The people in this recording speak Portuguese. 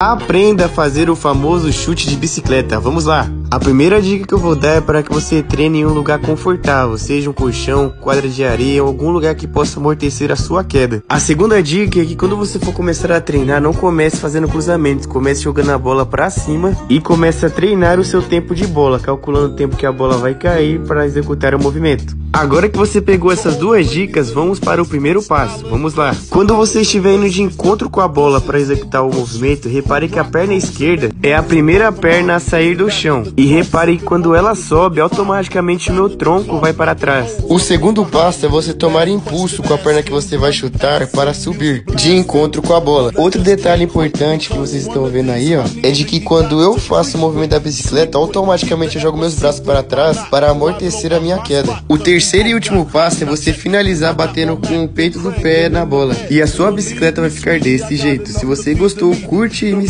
Aprenda a fazer o famoso chute de bicicleta. Vamos lá! A primeira dica que eu vou dar é para que você treine em um lugar confortável, seja um colchão, quadra de areia ou algum lugar que possa amortecer a sua queda. A segunda dica é que quando você for começar a treinar, não comece fazendo cruzamentos, comece jogando a bola para cima e comece a treinar o seu tempo de bola, calculando o tempo que a bola vai cair para executar o movimento. Agora que você pegou essas duas dicas, vamos para o primeiro passo. Vamos lá. Quando você estiver indo de encontro com a bola para executar o movimento, repare que a perna esquerda é a primeira perna a sair do chão. E repare que quando ela sobe, automaticamente o meu tronco vai para trás. O segundo passo é você tomar impulso com a perna que você vai chutar para subir de encontro com a bola. Outro detalhe importante que vocês estão vendo aí, ó, é de que quando eu faço o movimento da bicicleta, automaticamente eu jogo meus braços para trás para amortecer a minha queda. O terceiro e último passo é você finalizar batendo com o peito do pé na bola. E a sua bicicleta vai ficar desse jeito. Se você gostou, curte e me